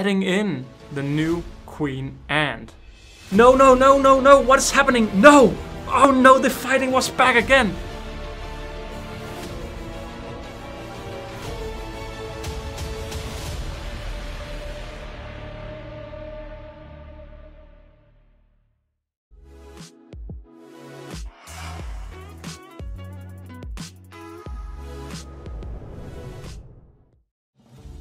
adding in the new queen ant. No, no, no, no, no, what is happening? No! Oh no, the fighting was back again!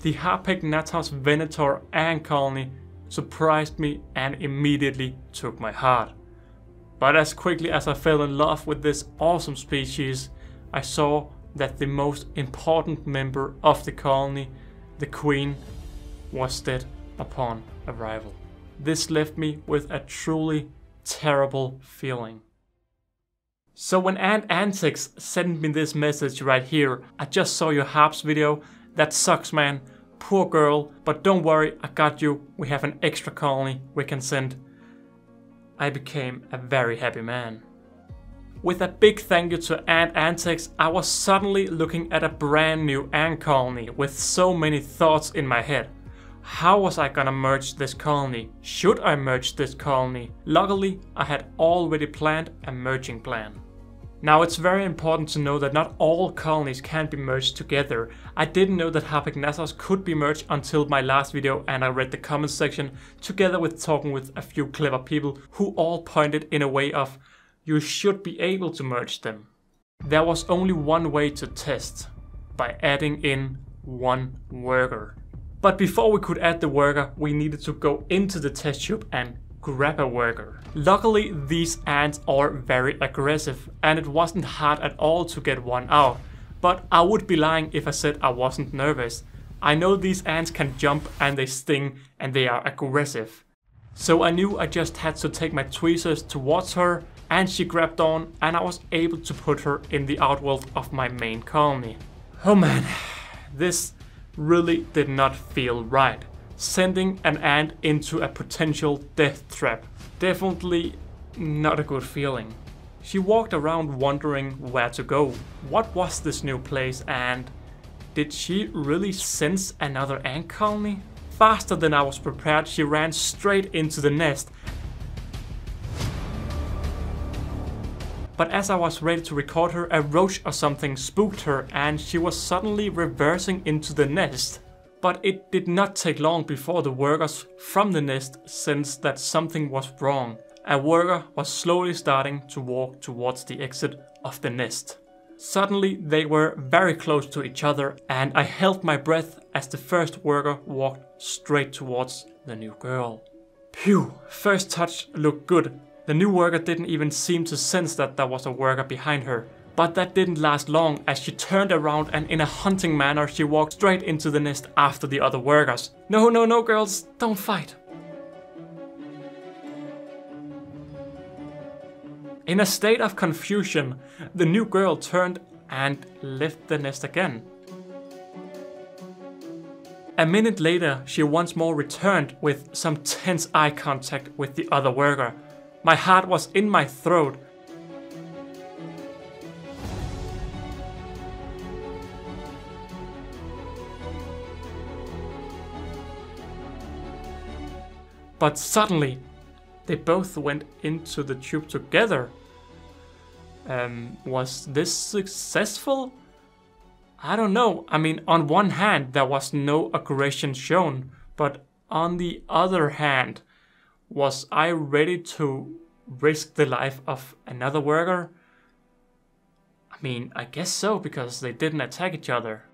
The Harpegnathos venator ant colony surprised me and immediately took my heart. But as quickly as I fell in love with this awesome species, I saw that the most important member of the colony, the queen, was dead upon arrival. This left me with a truly terrible feeling. So when Ant Antics sent me this message right here, I just saw your harps video that sucks, man. Poor girl, but don't worry, I got you. We have an extra colony we can send. I became a very happy man. With a big thank you to Ant Antics, I was suddenly looking at a brand new ant colony with so many thoughts in my head. How was I gonna merge this colony? Should I merge this colony? Luckily, I had already planned a merging plan. Now it's very important to know that not all colonies can be merged together. I didn't know that Harpegnathos could be merged until my last video and I read the comments section together with talking with a few clever people who all pointed in a way of you should be able to merge them. There was only one way to test, by adding in one worker. But before we could add the worker, we needed to go into the test tube and grab a worker. Luckily these ants are very aggressive and it wasn't hard at all to get one out. But I would be lying if I said I wasn't nervous. I know these ants can jump and they sting and they are aggressive. So I knew I just had to take my tweezers towards her and she grabbed on and I was able to put her in the outworld of my main colony. Oh man, this really did not feel right sending an ant into a potential death trap. Definitely not a good feeling. She walked around wondering where to go. What was this new place and did she really sense another ant colony? Faster than I was prepared, she ran straight into the nest. But as I was ready to record her, a roach or something spooked her and she was suddenly reversing into the nest. But it did not take long before the workers from the nest sensed that something was wrong. A worker was slowly starting to walk towards the exit of the nest. Suddenly they were very close to each other and I held my breath as the first worker walked straight towards the new girl. Phew, first touch looked good. The new worker didn't even seem to sense that there was a worker behind her. But that didn't last long as she turned around and in a hunting manner she walked straight into the nest after the other workers. No, no, no girls, don't fight. In a state of confusion, the new girl turned and left the nest again. A minute later, she once more returned with some tense eye contact with the other worker. My heart was in my throat But suddenly, they both went into the tube together. Um, was this successful? I don't know. I mean, on one hand, there was no aggression shown, but on the other hand, was I ready to risk the life of another worker? I mean, I guess so, because they didn't attack each other.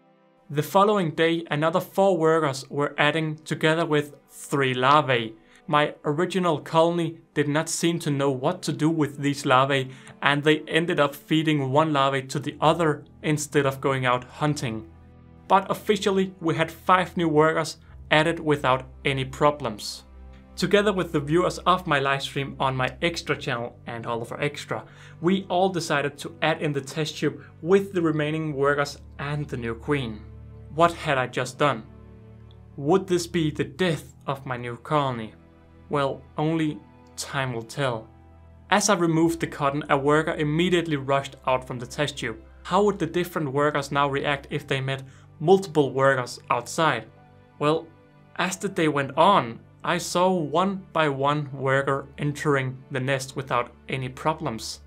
The following day, another four workers were adding together with three larvae, my original colony did not seem to know what to do with these larvae and they ended up feeding one larvae to the other instead of going out hunting. But officially we had 5 new workers added without any problems. Together with the viewers of my livestream on my extra channel and Oliver Extra, we all decided to add in the test tube with the remaining workers and the new queen. What had I just done? Would this be the death of my new colony? Well, only time will tell. As I removed the cotton, a worker immediately rushed out from the test tube. How would the different workers now react if they met multiple workers outside? Well, as the day went on, I saw one by one worker entering the nest without any problems.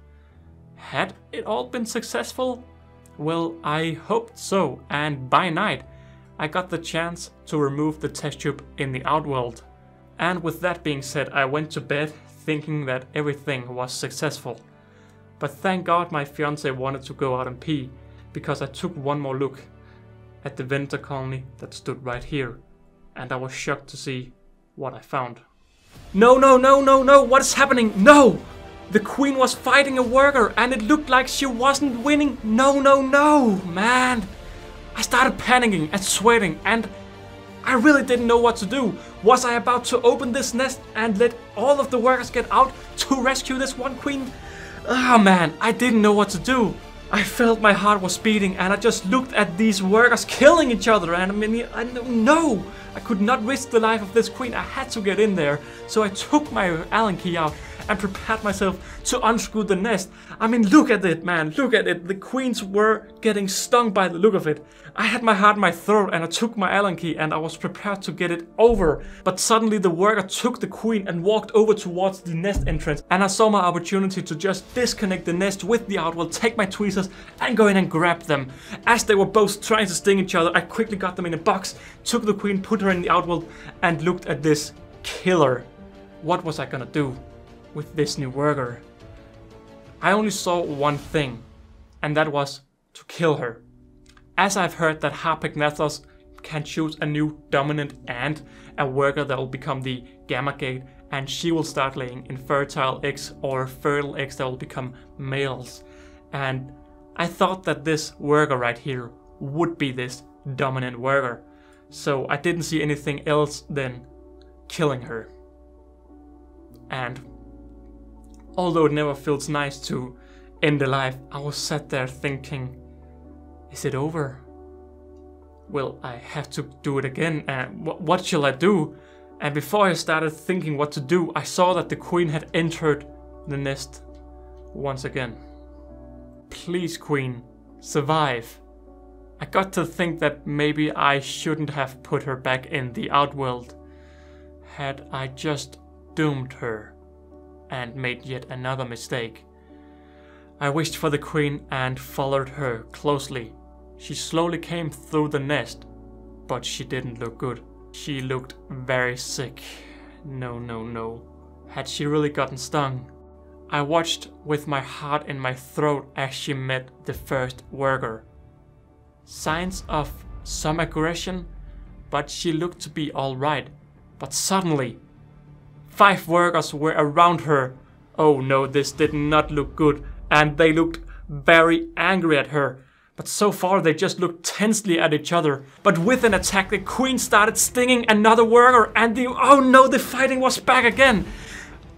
Had it all been successful? Well, I hoped so, and by night, I got the chance to remove the test tube in the outworld. And with that being said, I went to bed thinking that everything was successful. But thank God my fiance wanted to go out and pee, because I took one more look at the Venator colony that stood right here, and I was shocked to see what I found. No, no, no, no, no, what is happening? No! The queen was fighting a worker and it looked like she wasn't winning. No, no, no, man. I started panicking and sweating and I really didn't know what to do. Was I about to open this nest and let all of the workers get out to rescue this one queen? Oh, man, I didn't know what to do. I felt my heart was beating and I just looked at these workers killing each other and I mean, I no, I could not risk the life of this queen. I had to get in there. So I took my Allen key out and prepared myself to unscrew the nest. I mean, look at it, man. Look at it. The queens were getting stung by the look of it. I had my heart in my throat and I took my Allen key and I was prepared to get it over. But suddenly the worker took the queen and walked over towards the nest entrance. And I saw my opportunity to just disconnect the nest with the outworld, take my tweezers and go in and grab them. As they were both trying to sting each other, I quickly got them in a box, took the queen, put her in the outworld and looked at this killer. What was I gonna do? With this new worker. I only saw one thing, and that was to kill her. As I've heard that Harpegnathos can choose a new dominant ant, a worker that will become the gamergate, and she will start laying infertile eggs or fertile eggs that will become males. And I thought that this worker right here would be this dominant worker. So I didn't see anything else than killing her. And although it never feels nice to end a life, I was sat there thinking, is it over? Will I have to do it again? And wh what shall I do? And before I started thinking what to do, I saw that the queen had entered the nest once again. Please, queen, survive. I got to think that maybe I shouldn't have put her back in the outworld. Had I just doomed her and made yet another mistake. I wished for the queen and followed her closely. She slowly came through the nest, but she didn't look good. She looked very sick. No, no, no. Had she really gotten stung? I watched with my heart in my throat as she met the first worker. Signs of some aggression, but she looked to be alright. But suddenly, Five workers were around her. Oh no, this did not look good, and they looked very angry at her. But so far they just looked tensely at each other. But with an attack, the queen started stinging another worker, and the oh no, the fighting was back again.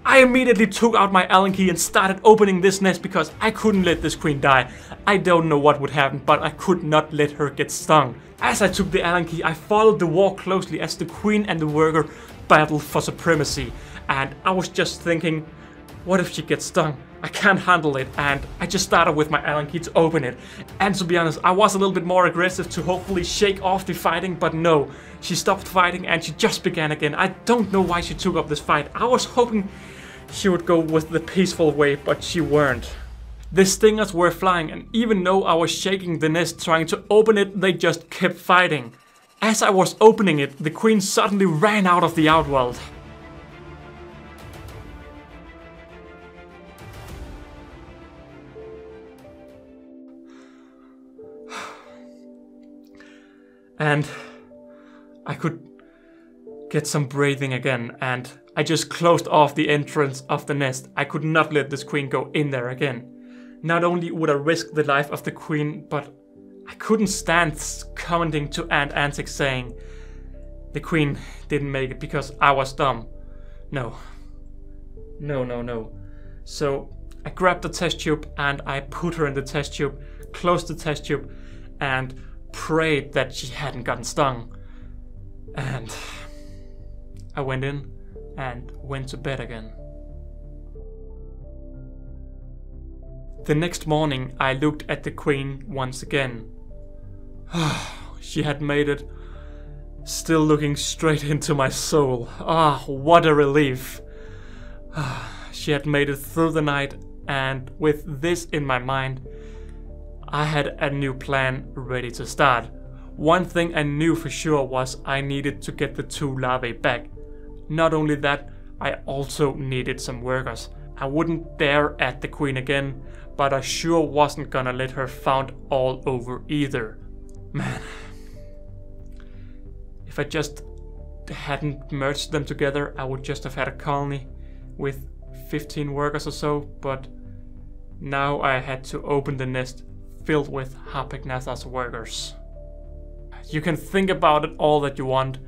I immediately took out my Allen key and started opening this nest because I couldn't let this queen die. I don't know what would happen, but I could not let her get stung. As I took the Allen key, I followed the wall closely as the queen and the worker battled for supremacy and I was just thinking, what if she gets stung? I can't handle it, and I just started with my Allen key to open it. And to be honest, I was a little bit more aggressive to hopefully shake off the fighting, but no. She stopped fighting and she just began again. I don't know why she took up this fight. I was hoping she would go with the peaceful way, but she weren't. The stingers were flying, and even though I was shaking the nest trying to open it, they just kept fighting. As I was opening it, the queen suddenly ran out of the outworld. And I could get some breathing again and I just closed off the entrance of the nest. I could not let this queen go in there again. Not only would I risk the life of the queen, but I couldn't stand commenting to Ant Antic saying the queen didn't make it because I was dumb. No. No, no, no. So I grabbed the test tube and I put her in the test tube, closed the test tube, and prayed that she hadn't gotten stung. And I went in and went to bed again. The next morning, I looked at the queen once again. she had made it, still looking straight into my soul. Ah, what a relief. she had made it through the night, and with this in my mind, I had a new plan ready to start. One thing I knew for sure was I needed to get the two larvae back. Not only that, I also needed some workers. I wouldn't dare add the queen again, but I sure wasn't gonna let her found all over either. Man, if I just hadn't merged them together, I would just have had a colony with 15 workers or so, but now I had to open the nest filled with Harpegnathos workers. You can think about it all that you want,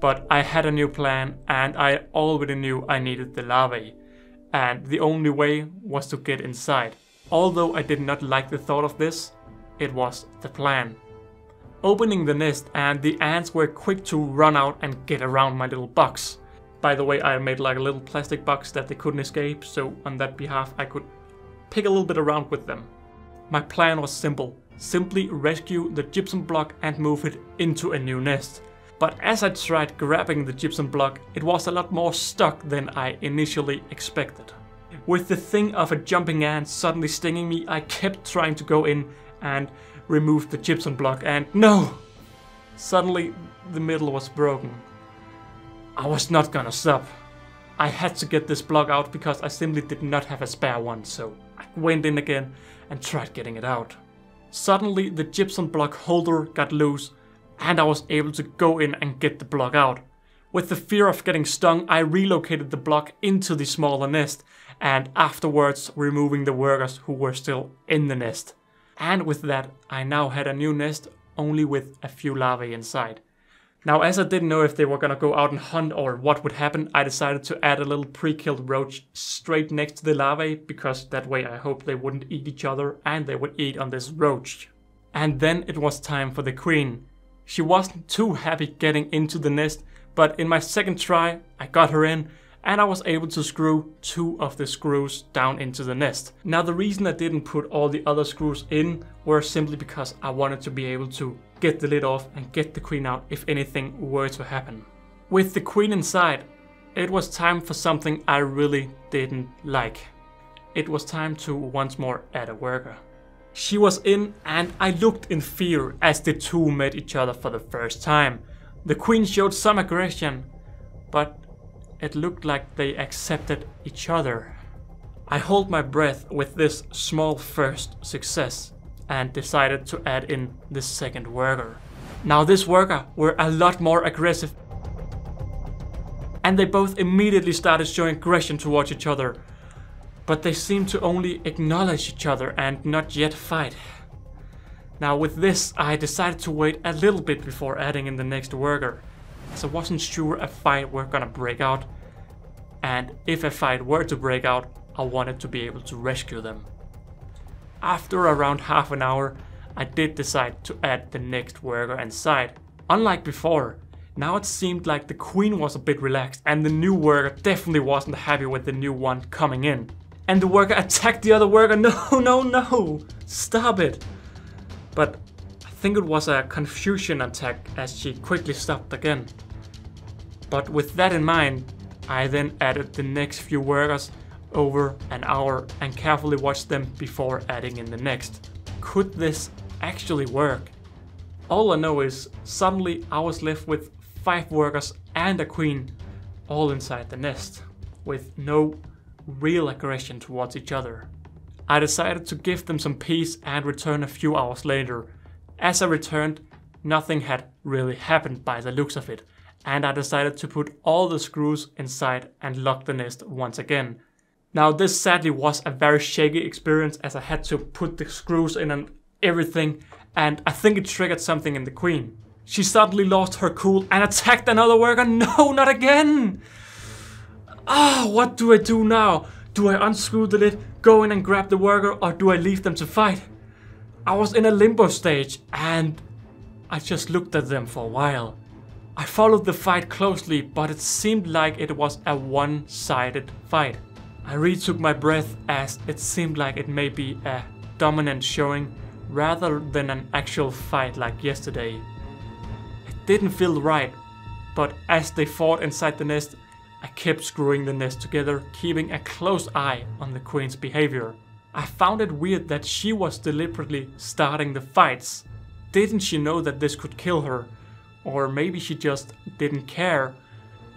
but I had a new plan and I already knew I needed the larvae, and the only way was to get inside. Although I did not like the thought of this, it was the plan. Opening the nest and the ants were quick to run out and get around my little box. By the way, I made like a little plastic box that they couldn't escape, so on that behalf I could pick a little bit around with them. My plan was simple, simply rescue the gypsum block and move it into a new nest. But as I tried grabbing the gypsum block, it was a lot more stuck than I initially expected. With the thing of a jumping ant suddenly stinging me, I kept trying to go in and remove the gypsum block and no! Suddenly the middle was broken. I was not gonna stop. I had to get this block out because I simply did not have a spare one, so I went in again and tried getting it out. Suddenly the gypsum block holder got loose and I was able to go in and get the block out. With the fear of getting stung, I relocated the block into the smaller nest and afterwards removing the workers who were still in the nest. And with that, I now had a new nest only with a few larvae inside. Now, as I didn't know if they were gonna go out and hunt or what would happen, I decided to add a little pre-killed roach straight next to the larvae, because that way I hoped they wouldn't eat each other and they would eat on this roach. And then it was time for the queen. She wasn't too happy getting into the nest, but in my second try, I got her in and I was able to screw two of the screws down into the nest. Now the reason I didn't put all the other screws in were simply because I wanted to be able to get the lid off and get the queen out if anything were to happen. With the queen inside, it was time for something I really didn't like. It was time to once more add a worker. She was in and I looked in fear as the two met each other for the first time. The queen showed some aggression, but it looked like they accepted each other. I hold my breath with this small first success and decided to add in the second worker. Now this worker were a lot more aggressive and they both immediately started showing aggression towards each other. But they seemed to only acknowledge each other and not yet fight. Now with this I decided to wait a little bit before adding in the next worker as I wasn't sure a fight were gonna break out. And if a fight were to break out, I wanted to be able to rescue them. After around half an hour, I did decide to add the next worker inside. Unlike before, now it seemed like the queen was a bit relaxed and the new worker definitely wasn't happy with the new one coming in. And the worker attacked the other worker. No, no, no! Stop it! But think it was a confusion attack as she quickly stopped again. But with that in mind, I then added the next few workers over an hour and carefully watched them before adding in the next. Could this actually work? All I know is suddenly I was left with 5 workers and a queen all inside the nest with no real aggression towards each other. I decided to give them some peace and return a few hours later. As I returned, nothing had really happened by the looks of it, and I decided to put all the screws inside and lock the nest once again. Now this sadly was a very shaky experience as I had to put the screws in and everything and I think it triggered something in the queen. She suddenly lost her cool and attacked another worker. No, not again! Ah, oh, what do I do now? Do I unscrew the lid, go in and grab the worker, or do I leave them to fight? I was in a limbo stage and I just looked at them for a while. I followed the fight closely, but it seemed like it was a one-sided fight. I retook my breath as it seemed like it may be a dominant showing rather than an actual fight like yesterday. It didn't feel right, but as they fought inside the nest, I kept screwing the nest together, keeping a close eye on the queen's behavior. I found it weird that she was deliberately starting the fights. Didn't she know that this could kill her? Or maybe she just didn't care.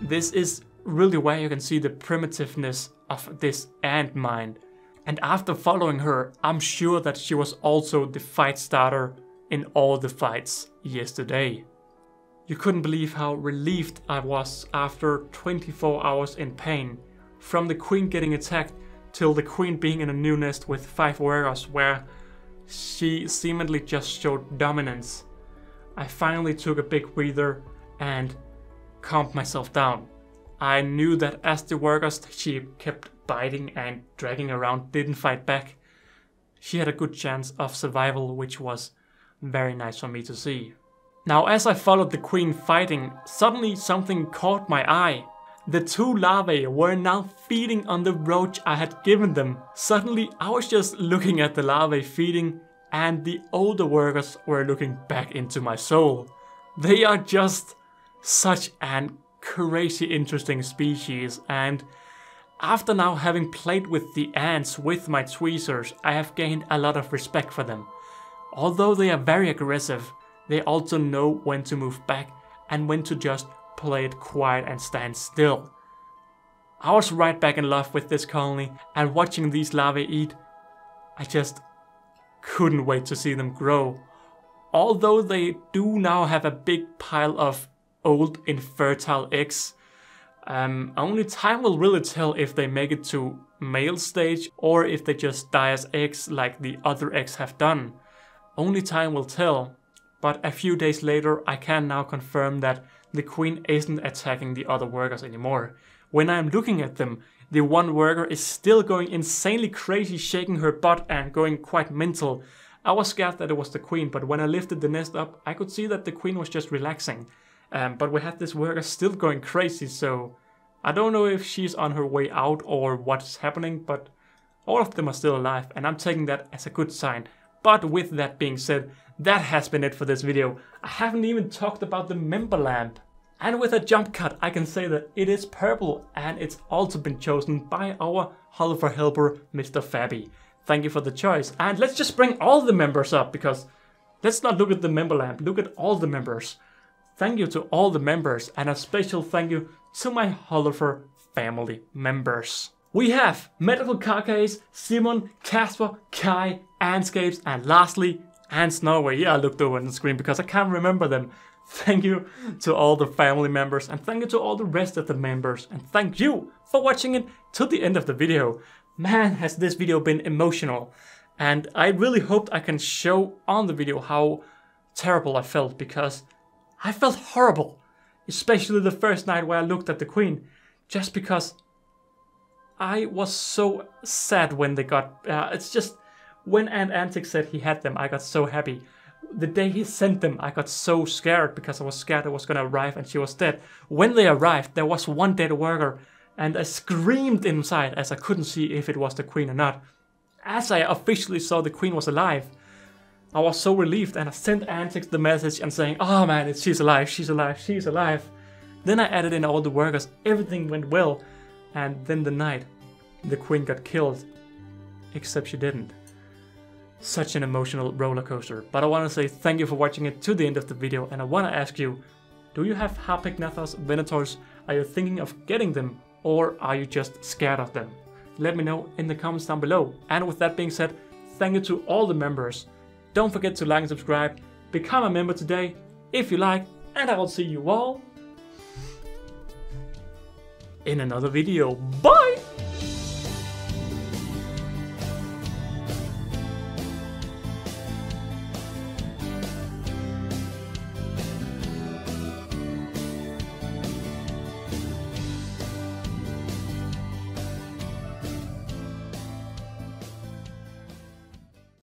This is really where you can see the primitiveness of this ant mind. And after following her, I'm sure that she was also the fight starter in all the fights yesterday. You couldn't believe how relieved I was after 24 hours in pain, from the queen getting attacked till the queen being in a new nest with 5 warriors where she seemingly just showed dominance. I finally took a big breather and calmed myself down. I knew that as the workers she kept biting and dragging around didn't fight back, she had a good chance of survival which was very nice for me to see. Now as I followed the queen fighting, suddenly something caught my eye. The two larvae were now feeding on the roach I had given them. Suddenly I was just looking at the larvae feeding and the older workers were looking back into my soul. They are just such an crazy interesting species and after now having played with the ants with my tweezers, I have gained a lot of respect for them. Although they are very aggressive, they also know when to move back and when to just play it quiet and stand still. I was right back in love with this colony and watching these larvae eat, I just couldn't wait to see them grow. Although they do now have a big pile of old infertile eggs, um, only time will really tell if they make it to male stage or if they just die as eggs like the other eggs have done. Only time will tell, but a few days later I can now confirm that the queen isn't attacking the other workers anymore. When I'm looking at them, the one worker is still going insanely crazy, shaking her butt and going quite mental. I was scared that it was the queen, but when I lifted the nest up, I could see that the queen was just relaxing. Um, but we had this worker still going crazy, so I don't know if she's on her way out or what's happening, but all of them are still alive, and I'm taking that as a good sign. But with that being said, that has been it for this video. I haven't even talked about the member lamp. And with a jump cut, I can say that it is purple and it's also been chosen by our Holleufer helper, Mr. Fabby. Thank you for the choice. And let's just bring all the members up because let's not look at the member lamp, look at all the members. Thank you to all the members and a special thank you to my Holleufer family members. We have Medical Carcase, Simon, Casper, Kai, Anscapes, and lastly, Ants Norway. Yeah, I looked over on the screen because I can't remember them. Thank you to all the family members and thank you to all the rest of the members and thank you for watching it to the end of the video. Man, has this video been emotional and I really hoped I can show on the video how terrible I felt because I felt horrible. Especially the first night where I looked at the queen just because I was so sad when they got. Uh, it's just when Ant Antic said he had them, I got so happy. The day he sent them, I got so scared because I was scared it was gonna arrive and she was dead. When they arrived, there was one dead worker, and I screamed inside as I couldn't see if it was the queen or not. As I officially saw the queen was alive, I was so relieved and I sent Antics the message and saying, oh man, she's alive, she's alive, she's alive. Then I added in all the workers, everything went well, and then the night, the queen got killed. Except she didn't. Such an emotional roller coaster. But I want to say thank you for watching it to the end of the video and I want to ask you, do you have Harpegnathos Venators? Are you thinking of getting them or are you just scared of them? Let me know in the comments down below. And with that being said, thank you to all the members. Don't forget to like and subscribe, become a member today if you like, and I will see you all in another video. Bye!